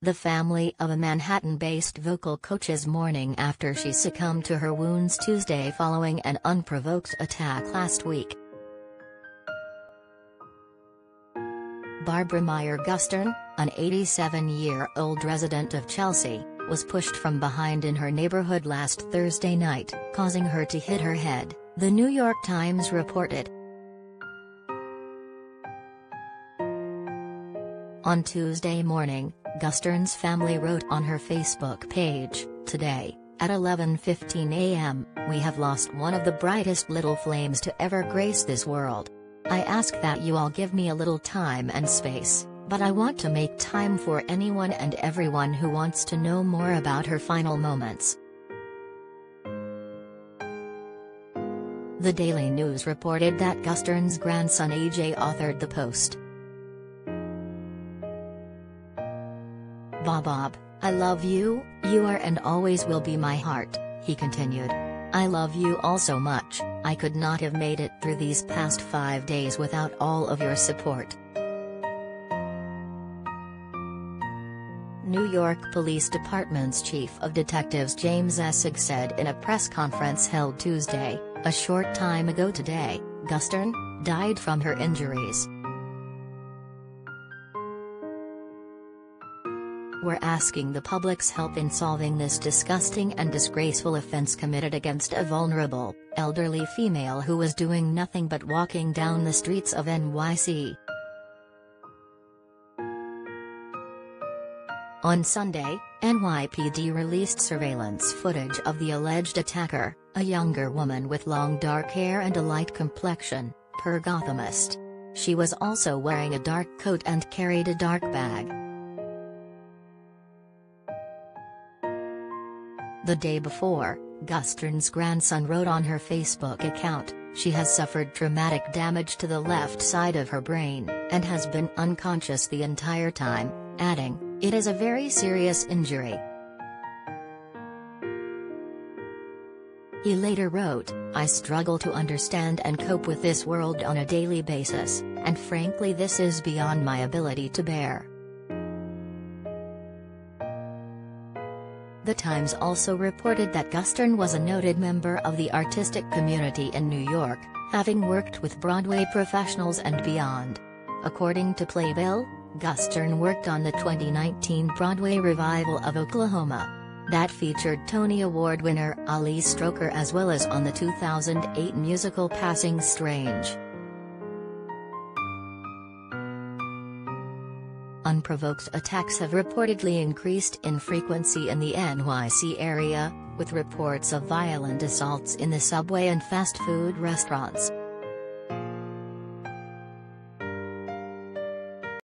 the family of a Manhattan-based vocal coach is mourning after she succumbed to her wounds Tuesday following an unprovoked attack last week. Barbara Maier Gustern, an 87-year-old resident of Chelsea, was pushed from behind in her neighborhood last Thursday night, causing her to hit her head, the New York Times reported. On Tuesday morning, Gustern's family wrote on her Facebook page, Today, at 11.15 a.m., we have lost one of the brightest little flames to ever grace this world. I ask that you all give me a little time and space, but I want to make time for anyone and everyone who wants to know more about her final moments. The Daily News reported that Gustern's grandson AJ authored the post. Bob I love you, you are and always will be my heart, he continued. I love you all so much, I could not have made it through these past five days without all of your support. New York Police Department's Chief of Detectives James Essig said in a press conference held Tuesday, a short time ago today, Gustern, died from her injuries. We're asking the public's help in solving this disgusting and disgraceful offense committed against a vulnerable, elderly female who was doing nothing but walking down the streets of NYC. On Sunday, NYPD released surveillance footage of the alleged attacker, a younger woman with long dark hair and a light complexion, per Gothamist. She was also wearing a dark coat and carried a dark bag. The day before, Gustern's grandson wrote on her Facebook account, she has suffered traumatic damage to the left side of her brain, and has been unconscious the entire time, adding, it is a very serious injury. He later wrote, I struggle to understand and cope with this world on a daily basis, and frankly this is beyond my ability to bear. The Times also reported that Gustern was a noted member of the artistic community in New York, having worked with Broadway professionals and beyond. According to Playbill, Gustern worked on the 2019 Broadway revival of Oklahoma. That featured Tony Award winner Ali Stroker as well as on the 2008 musical Passing Strange. Unprovoked attacks have reportedly increased in frequency in the NYC area, with reports of violent assaults in the subway and fast food restaurants.